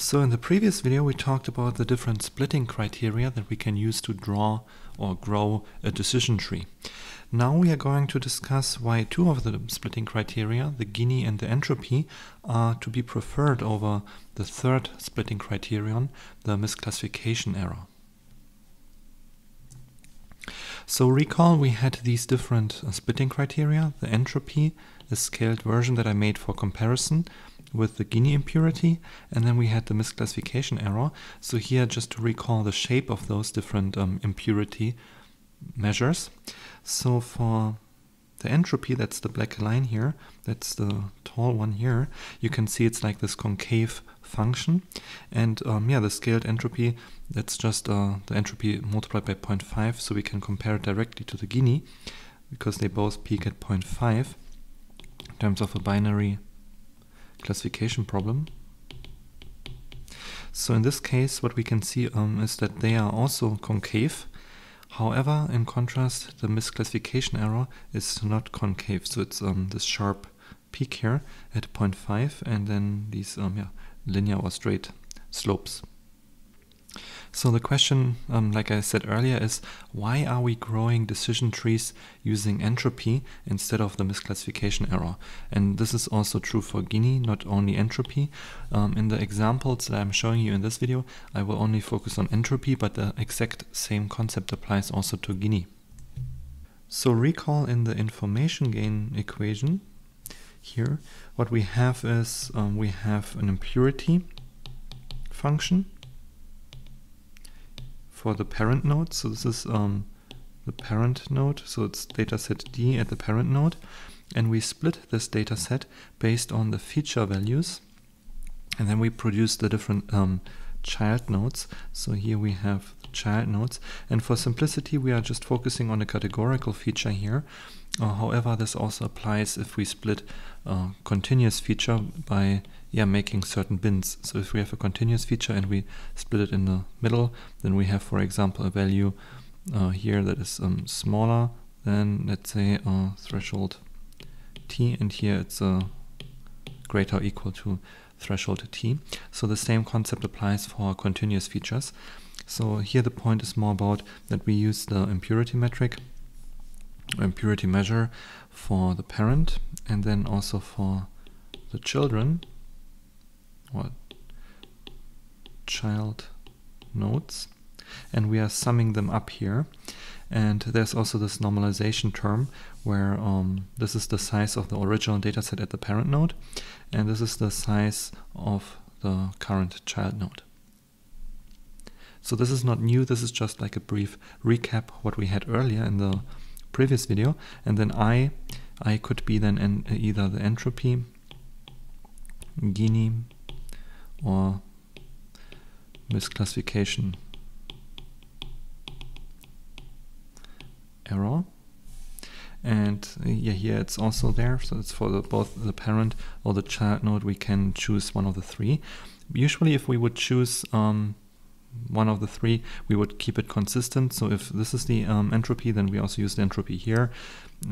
So in the previous video we talked about the different splitting criteria that we can use to draw or grow a decision tree. Now we are going to discuss why two of the splitting criteria, the Gini and the entropy, are to be preferred over the third splitting criterion, the misclassification error. So recall we had these different uh, splitting criteria, the entropy, a scaled version that I made for comparison, with the Gini impurity, and then we had the misclassification error. So here, just to recall the shape of those different um, impurity measures. So for the entropy, that's the black line here, that's the tall one here, you can see it's like this concave function. And um, yeah, the scaled entropy, that's just uh, the entropy multiplied by 0.5, so we can compare it directly to the Gini, because they both peak at 0.5 in terms of a binary classification problem. So in this case, what we can see um, is that they are also concave. However, in contrast, the misclassification error is not concave. So it's um, this sharp peak here at 0.5 and then these um, yeah, linear or straight slopes. So the question, um, like I said earlier, is why are we growing decision trees using entropy instead of the misclassification error? And this is also true for Gini, not only entropy. Um, in the examples that I'm showing you in this video, I will only focus on entropy, but the exact same concept applies also to Gini. So recall in the information gain equation here, what we have is um, we have an impurity function for the parent node. So this is um, the parent node. So it's dataset D at the parent node. And we split this dataset based on the feature values. And then we produce the different um, child nodes. So here we have child nodes. And for simplicity, we are just focusing on a categorical feature here. Uh, however, this also applies if we split a continuous feature by yeah, making certain bins. So if we have a continuous feature and we split it in the middle, then we have, for example, a value uh, here that is um, smaller than, let's say, uh, threshold t, and here it's uh, greater or equal to threshold t. So the same concept applies for continuous features. So here the point is more about that we use the impurity metric, impurity measure for the parent, and then also for the children. Or child nodes and we are summing them up here. And there's also this normalization term where um, this is the size of the original dataset at the parent node. And this is the size of the current child node. So this is not new, this is just like a brief recap what we had earlier in the previous video. And then I, I could be then in either the entropy, Gini, or misclassification error. And uh, yeah here it's also there so it's for the, both the parent or the child node we can choose one of the three. Usually if we would choose um, one of the three we would keep it consistent so if this is the um, entropy then we also use the entropy here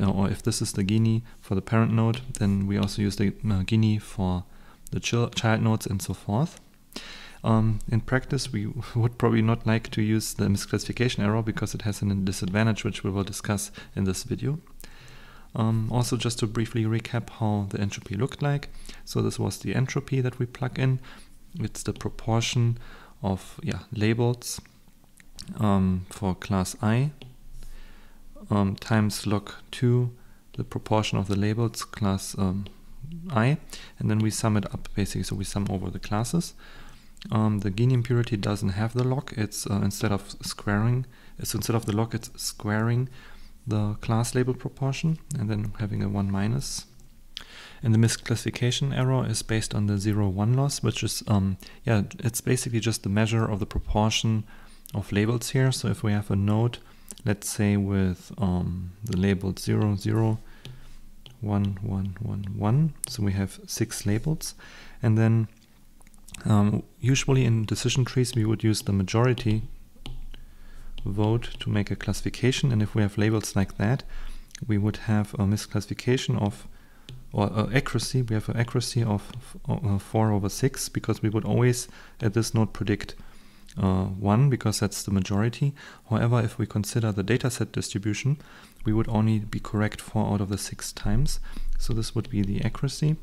uh, or if this is the Gini for the parent node then we also use the uh, Gini for the child nodes and so forth. Um, in practice, we would probably not like to use the misclassification error because it has a disadvantage, which we will discuss in this video. Um, also, just to briefly recap how the entropy looked like. So this was the entropy that we plug in. It's the proportion of yeah labels um, for class i um, times log 2 the proportion of the labels class um, i, and then we sum it up basically. So we sum over the classes. Um, the Gini impurity doesn't have the log. It's uh, instead of squaring, so instead of the log, it's squaring the class label proportion and then having a 1 minus. And the misclassification error is based on the 0, 1 loss, which is, um, yeah, it's basically just the measure of the proportion of labels here. So if we have a node, let's say with um, the label 0, 0, one, one, one, one. So we have six labels. And then um, usually in decision trees, we would use the majority vote to make a classification. And if we have labels like that, we would have a misclassification of or uh, accuracy, we have an accuracy of uh, 4 over 6 because we would always at this node predict uh, 1 because that's the majority. However, if we consider the dataset distribution, we would only be correct 4 out of the 6 times. So this would be the accuracy.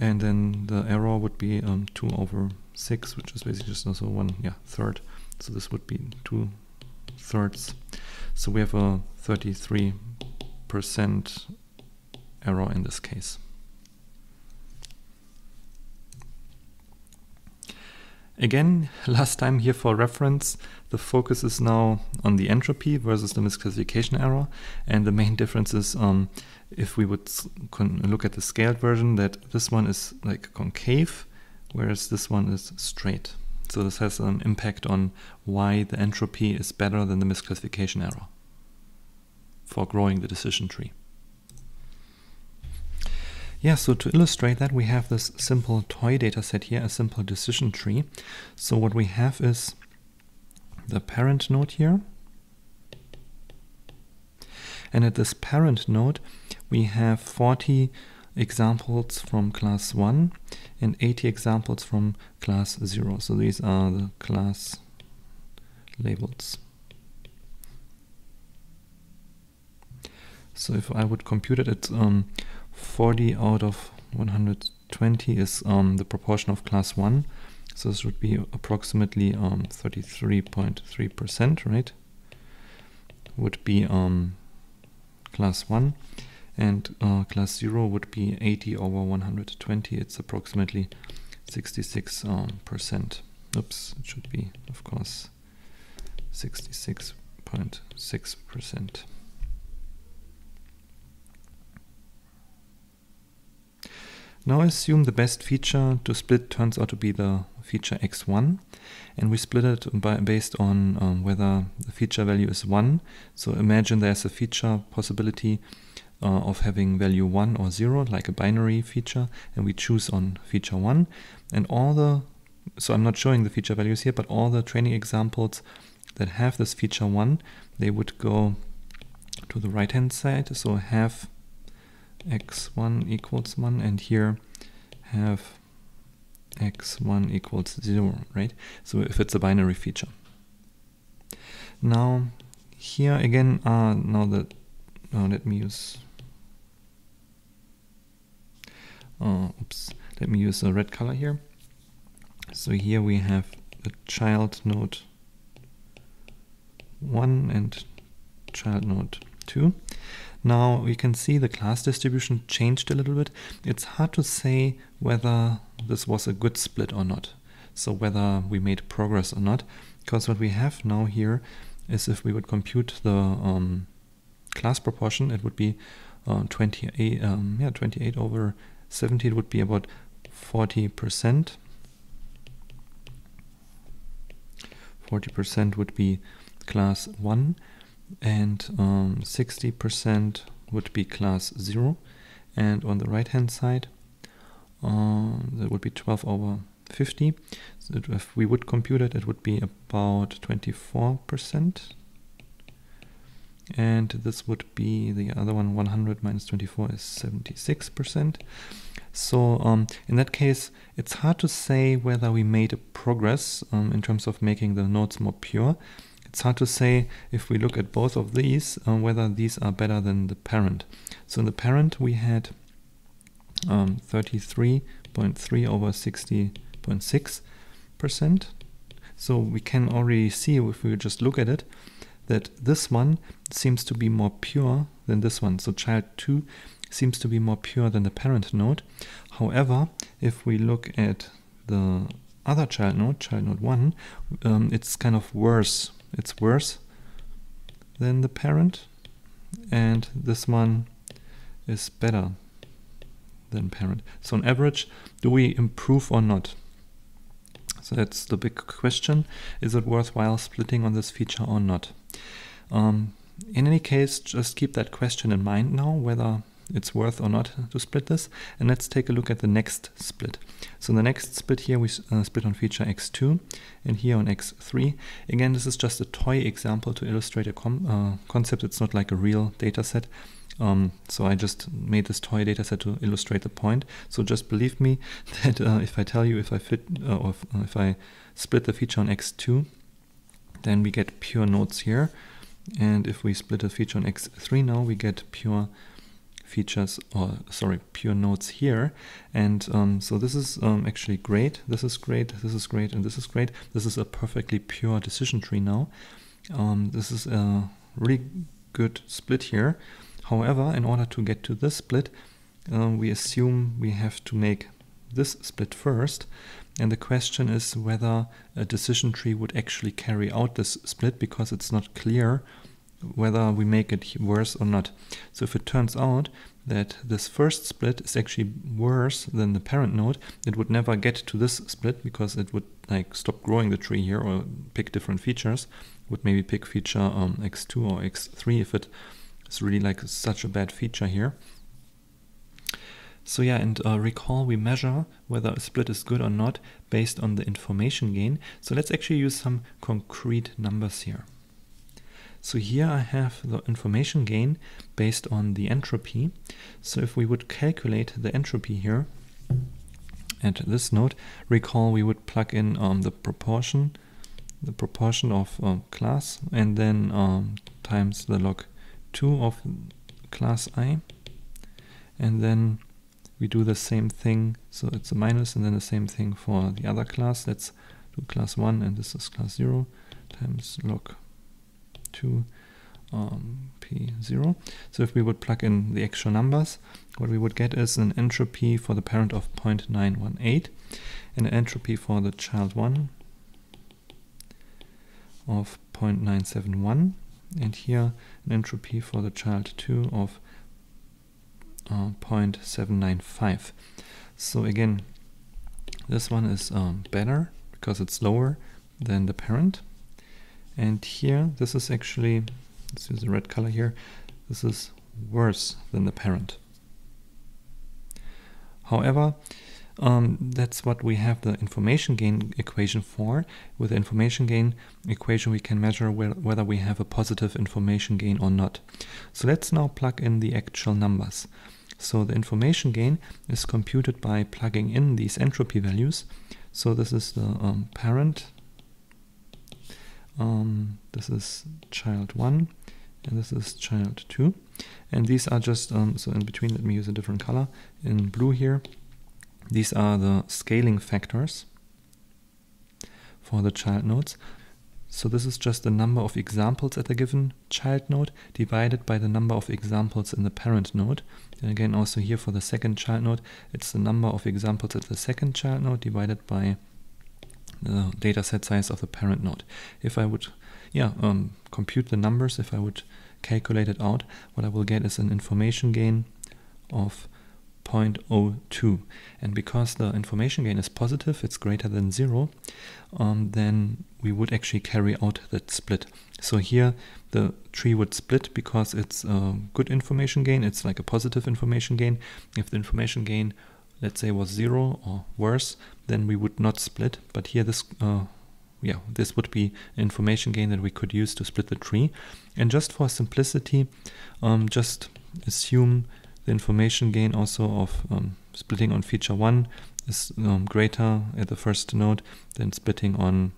And then the error would be um, 2 over 6, which is basically just also one yeah third. So this would be 2 thirds. So we have a 33% error in this case. Again, last time here for reference, the focus is now on the entropy versus the misclassification error. And the main difference is um, if we would look at the scaled version that this one is like concave, whereas this one is straight. So this has an impact on why the entropy is better than the misclassification error for growing the decision tree. Yeah, so to illustrate that, we have this simple toy data set here, a simple decision tree. So what we have is the parent node here. And at this parent node, we have 40 examples from class 1 and 80 examples from class 0. So these are the class labels. So if I would compute it, it's um, 40 out of 120 is um, the proportion of class 1. So this would be approximately 33.3%, um, right? Would be um, class 1. And uh, class 0 would be 80 over 120. It's approximately 66. Um, percent. Oops, it should be, of course, 66.6%. Now assume the best feature to split turns out to be the feature x1 and we split it by, based on um, whether the feature value is 1. So imagine there's a feature possibility uh, of having value 1 or 0 like a binary feature and we choose on feature 1 and all the so I'm not showing the feature values here but all the training examples that have this feature 1 they would go to the right hand side so have x1 equals 1 and here have x1 equals 0, right? So if it's a binary feature. Now here again, uh, now that, uh, let me use, uh, oops, let me use a red color here. So here we have the child node 1 and child node 2. Now we can see the class distribution changed a little bit. It's hard to say whether this was a good split or not. So whether we made progress or not, because what we have now here is if we would compute the um, class proportion, it would be uh, 28, um, yeah, 28 over 70, it would be about 40%. 40% would be class 1 and 60% um, would be class 0 and on the right hand side uh, that would be 12 over 50 so if we would compute it it would be about 24% and this would be the other one 100 minus 24 is 76% so um, in that case it's hard to say whether we made a progress um, in terms of making the nodes more pure it's hard to say if we look at both of these uh, whether these are better than the parent. So in the parent we had 33.3 um, over 60.6 percent. So we can already see if we just look at it that this one seems to be more pure than this one. So child 2 seems to be more pure than the parent node. However, if we look at the other child node, child node 1, um, it's kind of worse it's worse than the parent and this one is better than parent. So on average, do we improve or not? So that's the big question. Is it worthwhile splitting on this feature or not? Um, in any case, just keep that question in mind now, whether it's worth or not to split this. And let's take a look at the next split. So the next split here, we uh, split on feature x2 and here on x3. Again, this is just a toy example to illustrate a uh, concept. It's not like a real data set. Um, so I just made this toy dataset to illustrate the point. So just believe me that uh, if I tell you if I fit uh, or if, uh, if, I split the feature on x2, then we get pure nodes here. And if we split the feature on x3 now, we get pure features or sorry pure nodes here. And um, so this is um, actually great. This is great. This is great. And this is great. This is a perfectly pure decision tree now. Um, this is a really good split here. However in order to get to this split uh, we assume we have to make this split first. And the question is whether a decision tree would actually carry out this split because it's not clear whether we make it worse or not. So if it turns out that this first split is actually worse than the parent node, it would never get to this split because it would like stop growing the tree here or pick different features. Would maybe pick feature um, x2 or x3 if it is really like such a bad feature here. So yeah, and uh, recall we measure whether a split is good or not based on the information gain. So let's actually use some concrete numbers here. So here I have the information gain based on the entropy. So if we would calculate the entropy here at this node, recall we would plug in um, the proportion, the proportion of um, class, and then um, times the log 2 of class i, and then we do the same thing, so it's a minus, and then the same thing for the other class. Let's do class 1, and this is class 0, times log um, P0. So if we would plug in the actual numbers, what we would get is an entropy for the parent of 0.918 and an entropy for the child 1 of 0.971 and here an entropy for the child 2 of uh, 0.795. So again, this one is um, better because it's lower than the parent and here, this is actually, let's use the red color here, this is worse than the parent. However, um, that's what we have the information gain equation for. With the information gain equation, we can measure whether we have a positive information gain or not. So let's now plug in the actual numbers. So the information gain is computed by plugging in these entropy values. So this is the um, parent um, this is child 1 and this is child 2 and these are just um, so in between let me use a different color. In blue here these are the scaling factors for the child nodes. So this is just the number of examples at a given child node divided by the number of examples in the parent node. And again, also here for the second child node, it's the number of examples at the second child node divided by the data set size of the parent node. If I would yeah, um, compute the numbers, if I would calculate it out, what I will get is an information gain of 0.02. And because the information gain is positive, it's greater than zero, um, then we would actually carry out that split. So here the tree would split because it's a good information gain, it's like a positive information gain. If the information gain let's say was zero or worse, then we would not split. But here this, uh, yeah, this would be information gain that we could use to split the tree. And just for simplicity, um, just assume the information gain also of um, splitting on feature one is um, greater at the first node than splitting on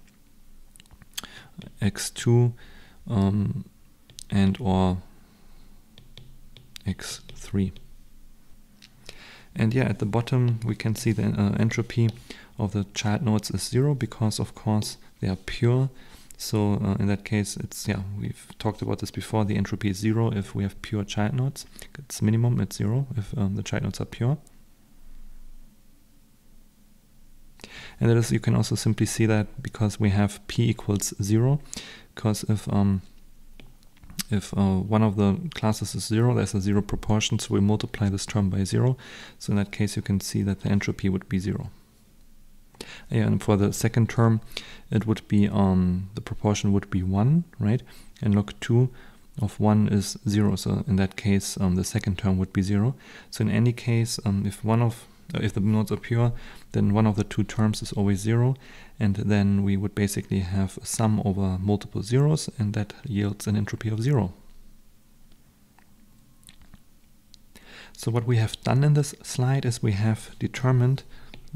x2 um, and or x3. And yeah, at the bottom we can see the uh, entropy of the child nodes is zero because of course they are pure. So uh, in that case, it's yeah, we've talked about this before. The entropy is zero if we have pure child nodes. It's minimum at zero if um, the child nodes are pure. And that is, you can also simply see that because we have p equals zero, because if um, if uh, one of the classes is zero, there's a zero proportion, so we multiply this term by zero. So in that case, you can see that the entropy would be zero. And for the second term, it would be um, the proportion would be one, right? And log two of one is zero. So in that case, um, the second term would be zero. So in any case, um, if one of if the nodes are pure, then one of the two terms is always zero, and then we would basically have a sum over multiple zeros, and that yields an entropy of zero. So what we have done in this slide is we have determined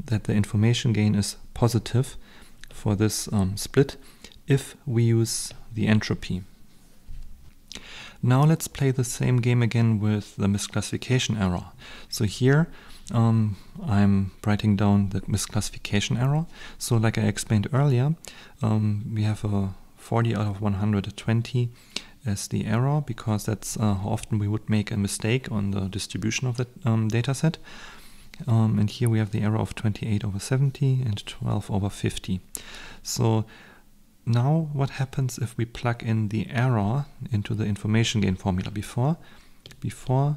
that the information gain is positive for this um, split if we use the entropy. Now let's play the same game again with the misclassification error. So here um, I'm writing down the misclassification error. So like I explained earlier, um, we have a 40 out of 120 as the error because that's uh, how often we would make a mistake on the distribution of the um, data set. Um, and here we have the error of 28 over 70 and 12 over 50. So now what happens if we plug in the error into the information gain formula? Before, before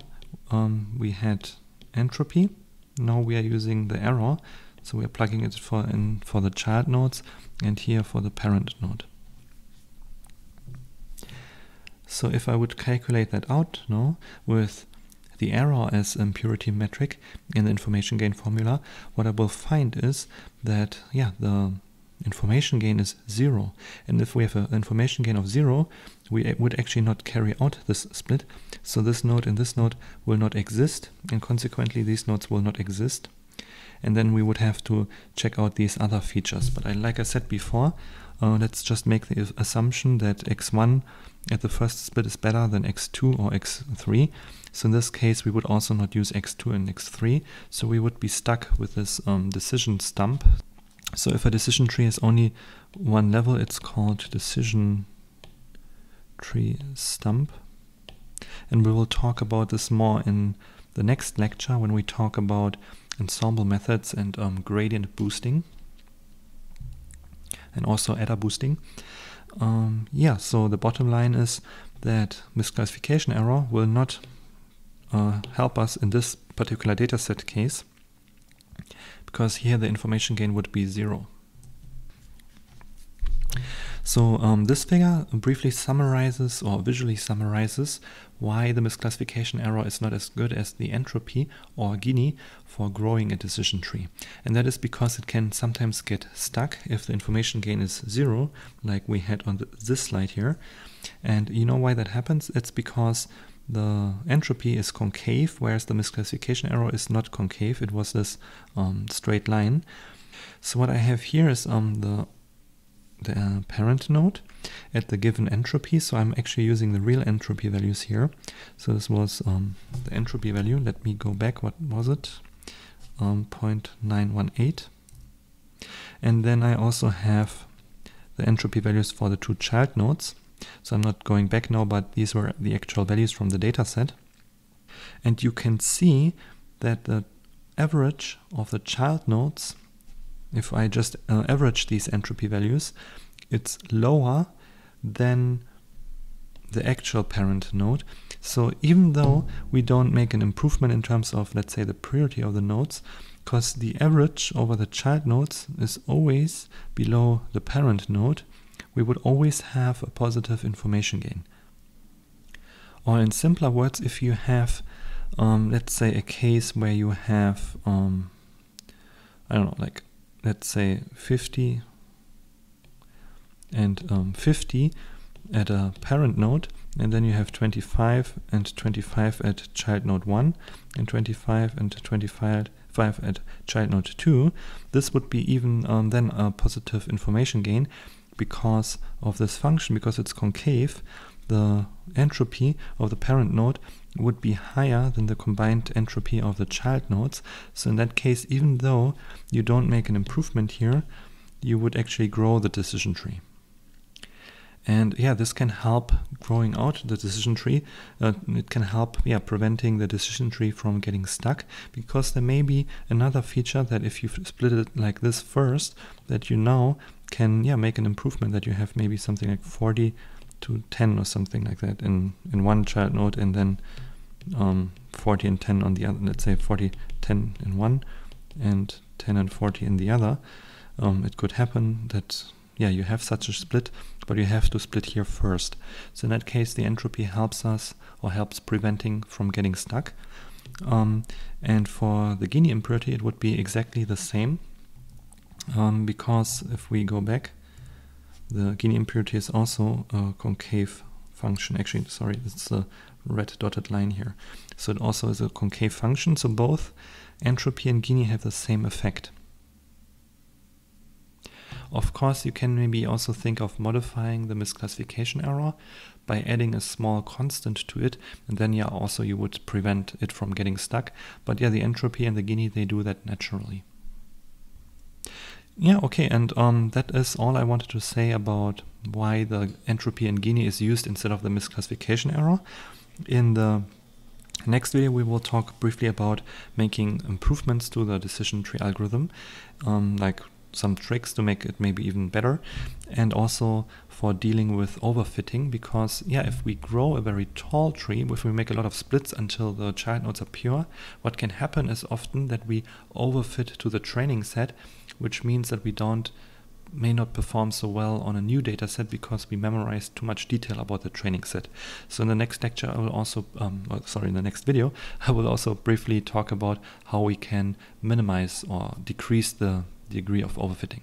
um, we had entropy, now we are using the error. So we are plugging it for in for the child nodes and here for the parent node. So if I would calculate that out now with the error as impurity metric in the information gain formula, what I will find is that, yeah, the information gain is zero. And if we have an information gain of zero, we would actually not carry out this split. So this node and this node will not exist, and consequently these nodes will not exist. And then we would have to check out these other features. But I, like I said before, uh, let's just make the assumption that x1 at the first split is better than x2 or x3. So in this case, we would also not use x2 and x3. So we would be stuck with this um, decision stump. So if a decision tree has only one level, it's called decision tree stump. And we will talk about this more in the next lecture when we talk about ensemble methods and um, gradient boosting and also Ada boosting. Um, yeah, so the bottom line is that misclassification error will not uh, help us in this particular dataset case because here the information gain would be zero. So um, this figure briefly summarizes or visually summarizes why the misclassification error is not as good as the entropy or Gini for growing a decision tree. And that is because it can sometimes get stuck if the information gain is zero, like we had on the, this slide here. And you know why that happens? It's because the entropy is concave, whereas the misclassification error is not concave. It was this um, straight line. So what I have here is um, the the uh, parent node at the given entropy. So I'm actually using the real entropy values here. So this was um, the entropy value. Let me go back. What was it? Um, 0.918. And then I also have the entropy values for the two child nodes. So I'm not going back now, but these were the actual values from the data set. And you can see that the average of the child nodes if I just uh, average these entropy values, it's lower than the actual parent node. So even though we don't make an improvement in terms of, let's say, the purity of the nodes, because the average over the child nodes is always below the parent node, we would always have a positive information gain. Or in simpler words, if you have, um, let's say, a case where you have, um, I don't know, like let's say 50 and um, 50 at a parent node and then you have 25 and 25 at child node 1 and 25 and 25 at child node 2 this would be even um, then a positive information gain because of this function because it's concave the entropy of the parent node would be higher than the combined entropy of the child nodes. So in that case, even though you don't make an improvement here, you would actually grow the decision tree. And yeah, this can help growing out the decision tree. Uh, it can help, yeah, preventing the decision tree from getting stuck because there may be another feature that if you split it like this first, that you now can, yeah, make an improvement that you have maybe something like 40 to 10 or something like that in, in one child node and then um, 40 and 10 on the other, let's say 40, 10 in one and 10 and 40 in the other. Um, it could happen that, yeah, you have such a split, but you have to split here first. So in that case, the entropy helps us or helps preventing from getting stuck. Um, and for the Gini impurity, it would be exactly the same um, because if we go back, the Gini impurity is also a concave function. Actually, sorry, it's a red dotted line here. So it also is a concave function. So both entropy and Gini have the same effect. Of course, you can maybe also think of modifying the misclassification error by adding a small constant to it, and then yeah, also you would prevent it from getting stuck. But yeah, the entropy and the Gini, they do that naturally. Yeah, okay, and um, that is all I wanted to say about why the entropy in Gini is used instead of the misclassification error. In the next video, we will talk briefly about making improvements to the decision tree algorithm, um, like some tricks to make it maybe even better and also for dealing with overfitting because yeah if we grow a very tall tree if we make a lot of splits until the child nodes are pure what can happen is often that we overfit to the training set which means that we don't may not perform so well on a new data set because we memorized too much detail about the training set. So in the next lecture, I will also, um, oh, sorry, in the next video, I will also briefly talk about how we can minimize or decrease the degree of overfitting.